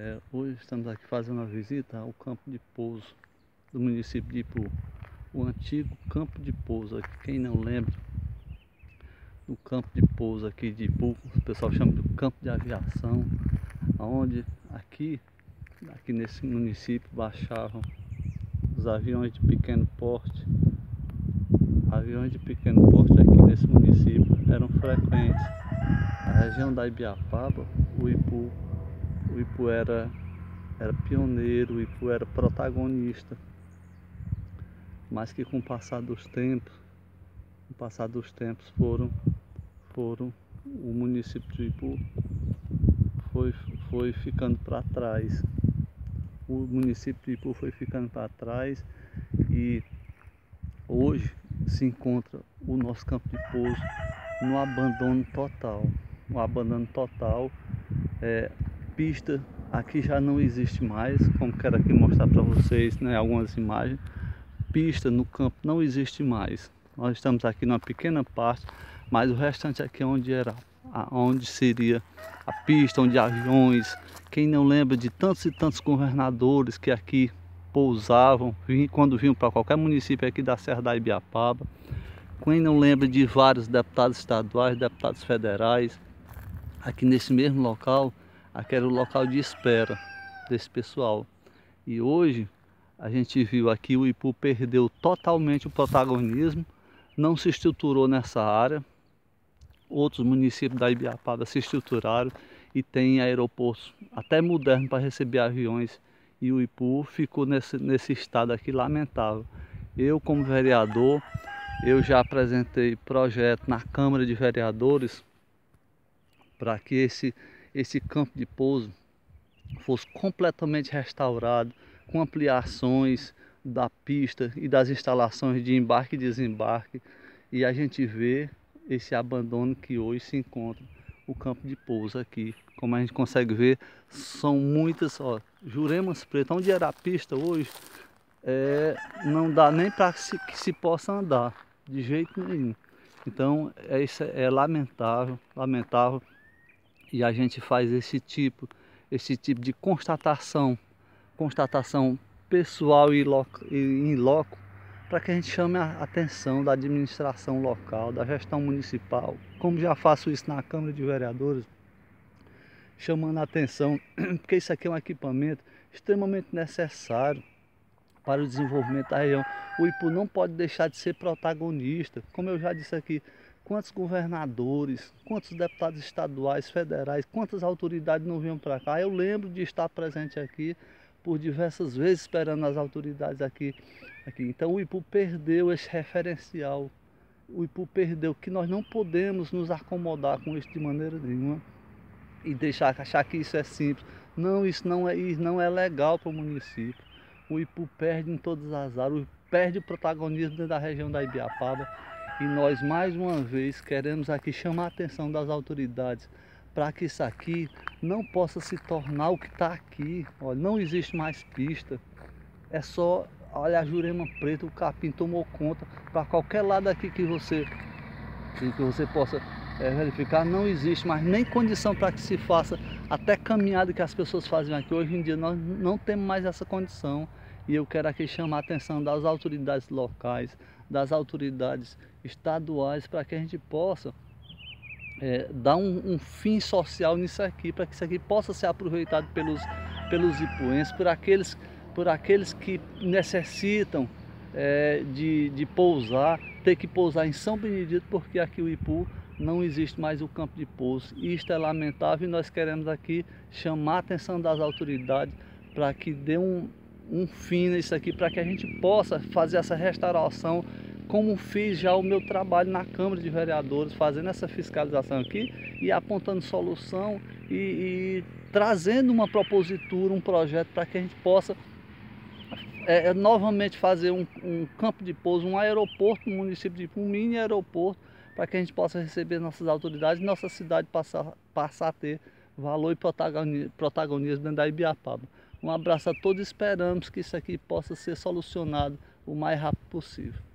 É, hoje estamos aqui fazendo uma visita ao campo de pouso do município de Ipu. O antigo campo de pouso, aqui, quem não lembra, do campo de pouso aqui de Ipu, o pessoal chama de campo de aviação, onde aqui, aqui nesse município baixavam os aviões de pequeno porte. Aviões de pequeno porte aqui nesse município eram frequentes. A região da Ibiapaba, o Ipu o Ipu era, pioneiro, o Ipu era protagonista, mas que com o passar dos tempos, com o passar dos tempos foram, foram o município de Ipu foi, foi ficando para trás. O município de Ipu foi ficando para trás e hoje se encontra o nosso campo de pouso no abandono total. O abandono total é, pista aqui já não existe mais, como quero aqui mostrar para vocês né, algumas imagens. Pista no campo não existe mais. Nós estamos aqui numa pequena parte, mas o restante aqui é onde era, onde seria a pista, onde aviões. Quem não lembra de tantos e tantos governadores que aqui pousavam, quando vinham para qualquer município aqui da Serra da Ibiapaba. Quem não lembra de vários deputados estaduais, deputados federais, aqui nesse mesmo local, aqui era o local de espera desse pessoal. E hoje a gente viu aqui o Ipu perdeu totalmente o protagonismo, não se estruturou nessa área. Outros municípios da Ibiapaba se estruturaram e tem aeroportos até modernos para receber aviões e o Ipu ficou nesse, nesse estado aqui lamentável. Eu como vereador, eu já apresentei projeto na Câmara de Vereadores para que esse esse campo de pouso fosse completamente restaurado, com ampliações da pista e das instalações de embarque e desembarque, e a gente vê esse abandono que hoje se encontra o campo de pouso aqui. Como a gente consegue ver, são muitas, ó, juremas pretas, onde era a pista hoje, é, não dá nem para se, que se possa andar, de jeito nenhum. Então, é, isso é lamentável, lamentável e a gente faz esse tipo, esse tipo de constatação, constatação pessoal e em loco, para que a gente chame a atenção da administração local, da gestão municipal, como já faço isso na Câmara de Vereadores, chamando a atenção, porque isso aqui é um equipamento extremamente necessário para o desenvolvimento da região. O IPU não pode deixar de ser protagonista, como eu já disse aqui, quantos governadores, quantos deputados estaduais, federais, quantas autoridades não vinham para cá. Eu lembro de estar presente aqui por diversas vezes esperando as autoridades aqui. aqui. Então o IPU perdeu esse referencial. O IPU perdeu que nós não podemos nos acomodar com isso de maneira nenhuma e deixar achar que isso é simples. Não, isso não é, isso não é legal para o município. O IPU perde em todas as áreas, perde o protagonismo dentro da região da Ibiapaba e nós mais uma vez queremos aqui chamar a atenção das autoridades para que isso aqui não possa se tornar o que está aqui. Olha, não existe mais pista. É só, olha a Jurema Preta, o capim tomou conta. Para qualquer lado aqui que você, que você possa é, verificar, não existe mais nem condição para que se faça até caminhada que as pessoas fazem aqui. Hoje em dia nós não temos mais essa condição. E eu quero aqui chamar a atenção das autoridades locais, das autoridades estaduais, para que a gente possa é, dar um, um, fim social nisso aqui, para que isso aqui possa ser aproveitado pelos, pelos ipuenses, por aqueles, por aqueles que necessitam é, de, de pousar, ter que pousar em São Benedito, porque aqui o Ipu não existe mais o campo de pouso. Isto é lamentável e nós queremos aqui chamar a atenção das autoridades para que dê um, um fim nisso aqui para que a gente possa fazer essa restauração como fiz já o meu trabalho na Câmara de Vereadores, fazendo essa fiscalização aqui e apontando solução e, e trazendo uma propositura, um projeto para que a gente possa é, é, novamente fazer um, um, campo de pouso, um aeroporto no município de um mini aeroporto, para que a gente possa receber nossas autoridades e nossa cidade passar, passar a ter valor e protagonismo dentro da Ibiapaba. Um abraço a todos, esperamos que isso aqui possa ser solucionado o mais rápido possível.